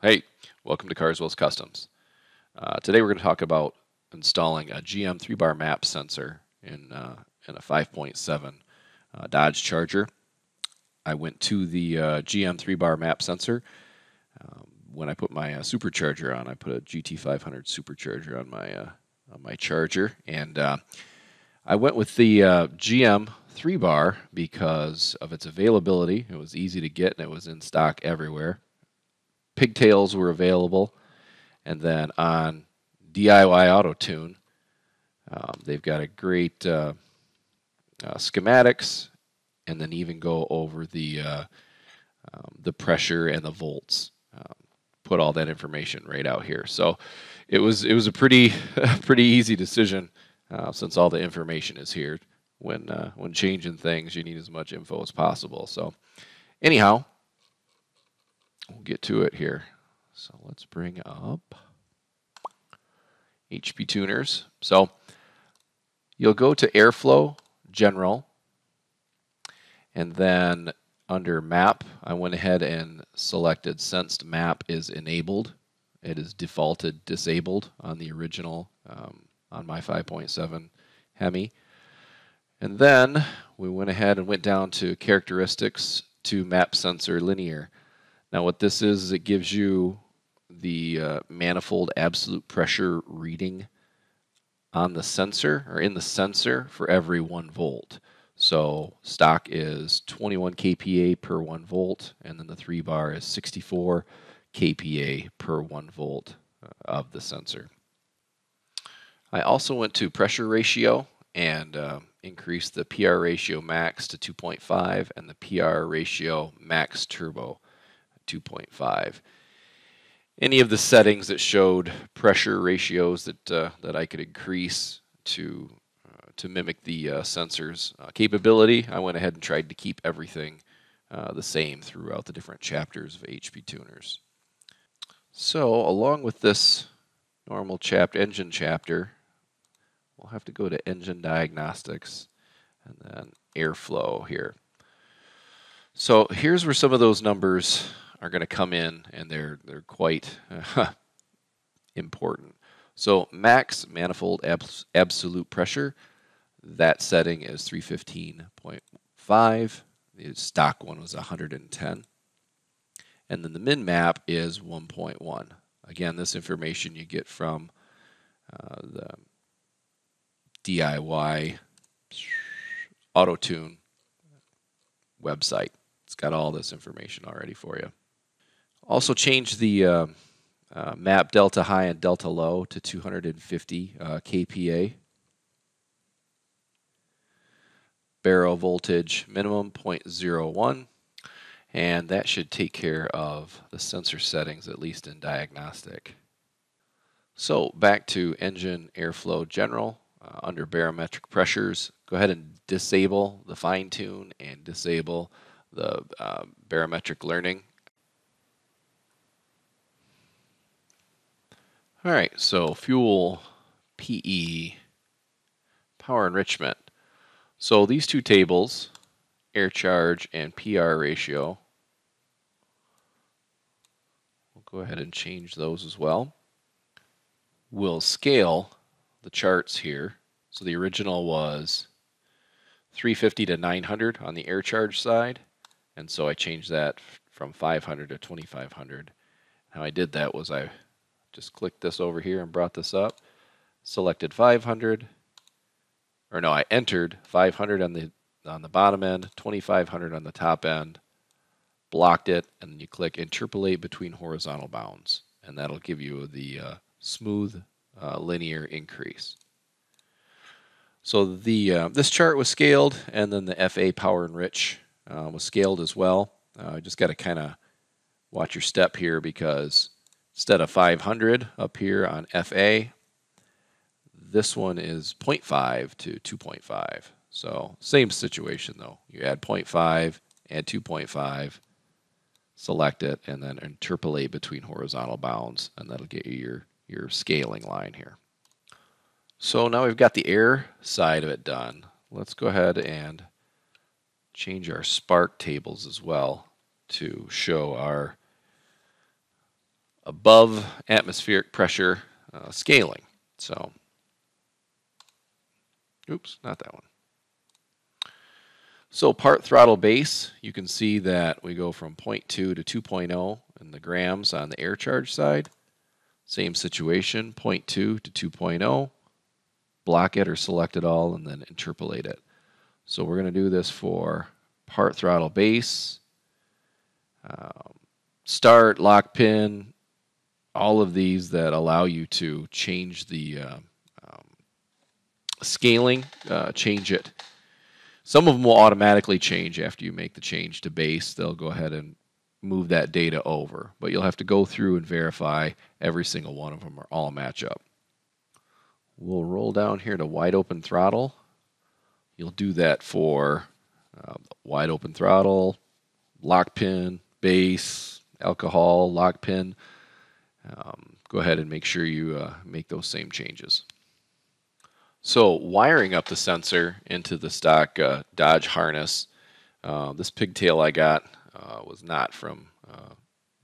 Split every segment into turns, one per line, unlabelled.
Hey, welcome to Carswell's Customs. Uh, today we're going to talk about installing a GM 3-bar map sensor in, uh, in a 5.7 uh, Dodge Charger. I went to the uh, GM 3-bar map sensor. Um, when I put my uh, supercharger on, I put a GT500 supercharger on my, uh, on my Charger. And I went with the GM 3-bar because of its availability. It was easy to get and it was in stock everywhere pigtails were available. And then on DIY Auto Tune, um, they've got a great uh, uh, schematics, and then even go over the uh, um, the pressure and the volts. Um, put all that information right out here. So it was it was a pretty pretty easy decision uh, since all the information is here. When uh, when changing things, you need as much info as possible. So anyhow, we'll get to it here. So let's bring up HP tuners. So you'll go to Airflow General, and then under Map, I went ahead and selected Sensed Map is enabled. It is defaulted disabled on the original um, on my 5.7 Hemi. And then we went ahead and went down to Characteristics to Map Sensor Linear. Now what this is, is it gives you the uh, manifold absolute pressure reading on the sensor or in the sensor for every one volt. So stock is 21 kPa per one volt, and then the three bar is 64 kPa per one volt uh, of the sensor. I also went to pressure ratio and uh, increased the PR ratio max to 2.5 and the PR ratio max turbo 2.5. Any of the settings that showed pressure ratios that uh, that I could increase to uh, to mimic the uh, sensor's uh, capability, I went ahead and tried to keep everything uh, the same throughout the different chapters of HP Tuners. So, along with this normal chapter, engine chapter, we'll have to go to engine diagnostics and then airflow here. So here's where some of those numbers are going to come in, and they're they're quite uh, important. So max manifold abs absolute pressure, that setting is 315.5. The stock one was 110. And then the min map is 1.1. Again, this information you get from uh, the DIY auto tune website. It's got all this information already for you. Also changed the uh, uh, map delta high and delta low to 250 uh, kPa. Baro voltage minimum 0.01 and that should take care of the sensor settings at least in diagnostic. So back to engine airflow general uh, under barometric pressures go ahead and disable the fine tune and disable the uh, barometric learning All right, so fuel, PE, power enrichment. So these two tables, air charge and PR ratio, we'll go ahead and change those as well. We'll scale the charts here. So the original was 350 to 900 on the air charge side, and so I changed that from 500 to 2500. How I did that was I just clicked this over here and brought this up. Selected 500, or no, I entered 500 on the on the bottom end, 2500 on the top end, blocked it, and you click interpolate between horizontal bounds, and that'll give you the uh, smooth uh, linear increase. So the uh, this chart was scaled, and then the FA Power Enrich uh, was scaled as well. Uh, just got to kind of watch your step here because Instead of 500 up here on FA, this one is 0.5 to 2.5. So same situation though. You add 0.5, add 2.5, select it, and then interpolate between horizontal bounds, and that'll get you your, your scaling line here. So now we've got the air side of it done. Let's go ahead and change our spark tables as well to show our above atmospheric pressure uh, scaling. So, oops, not that one. So part throttle base, you can see that we go from 0.2 to 2.0 in the grams on the air charge side. Same situation, 0.2 to 2.0. Block it or select it all and then interpolate it. So we're going to do this for part throttle base, um, start, lock pin, all of these that allow you to change the uh, um, scaling, uh, change it. Some of them will automatically change after you make the change to base. They'll go ahead and move that data over, but you'll have to go through and verify every single one of them are all match up. We'll roll down here to wide open throttle. You'll do that for uh, wide open throttle, lock pin, base, alcohol, lock pin. Um, go ahead and make sure you uh, make those same changes. So wiring up the sensor into the stock uh, Dodge harness, uh, this pigtail I got uh, was not from uh,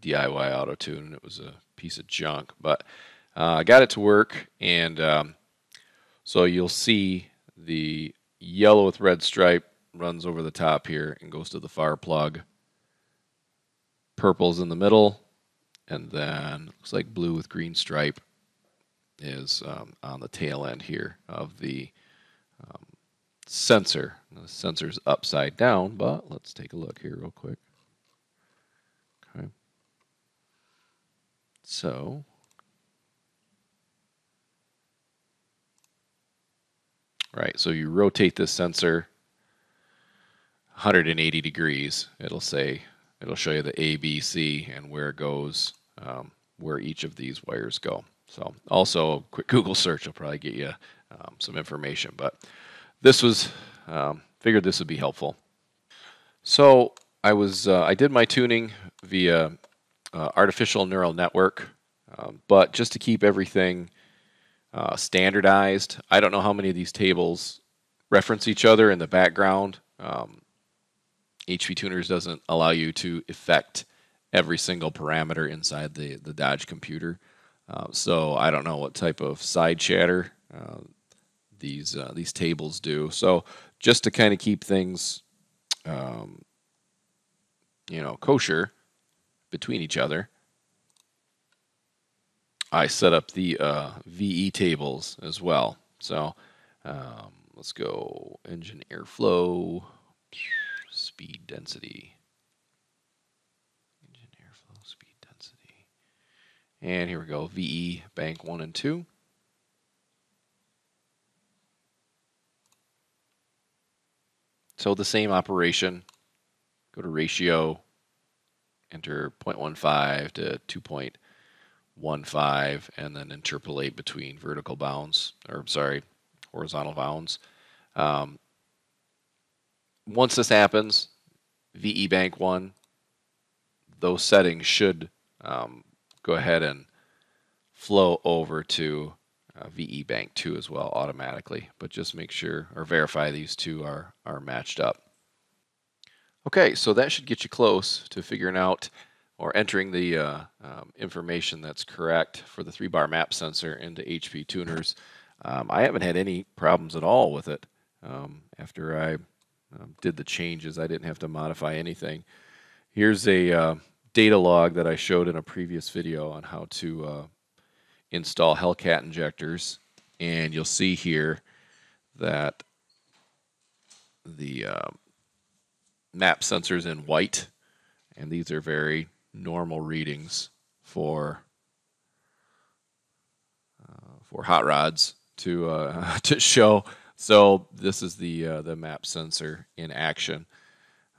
DIY Auto Tune. It was a piece of junk, but uh, I got it to work, and um, so you'll see the yellow with red stripe runs over the top here and goes to the fire plug. Purple's in the middle, and then looks like blue with green stripe is um, on the tail end here of the um, sensor. The sensor's upside down, but let's take a look here real quick. Okay. So, right, so you rotate this sensor 180 degrees. It'll say, it'll show you the A, B, C, and where it goes, um, where each of these wires go. So also a quick Google search will probably get you um, some information. But this was um, figured this would be helpful. So I was uh, I did my tuning via uh, artificial neural network, um, but just to keep everything uh, standardized, I don't know how many of these tables reference each other in the background. Um, HP Tuners doesn't allow you to affect every single parameter inside the, the Dodge computer. Uh, so I don't know what type of side chatter uh, these uh, these tables do. So just to kind of keep things, um, you know, kosher between each other, I set up the uh, VE tables as well. So um, let's go engine airflow, speed density. And here we go, VE bank 1 and 2. So the same operation, go to ratio, enter 0.15 to 2.15, and then interpolate between vertical bounds, or sorry, horizontal bounds. Um, once this happens, VE Bank 1, those settings should um, go ahead and flow over to uh, VE Bank 2 as well automatically, but just make sure or verify these two are, are matched up. Okay, so that should get you close to figuring out or entering the uh, um, information that's correct for the three bar map sensor into HP tuners. Um, I haven't had any problems at all with it. Um, after I um, did the changes, I didn't have to modify anything. Here's a uh, data log that I showed in a previous video on how to uh, install Hellcat injectors. And you'll see here that the uh, map sensors in white, and these are very normal readings for uh, for hot rods to uh, to show. So this is the uh, the map sensor in action.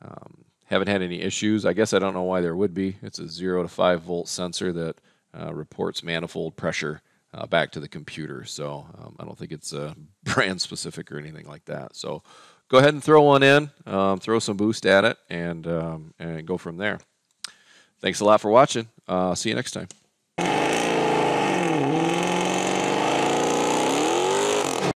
Um, haven't had any issues. I guess I don't know why there would be. It's a zero to five volt sensor that uh, reports manifold pressure uh, back to the computer. So um, I don't think it's uh, brand specific or anything like that. So go ahead and throw one in, um, throw some boost at it, and um, and go from there. Thanks a lot for watching. Uh, see you next time.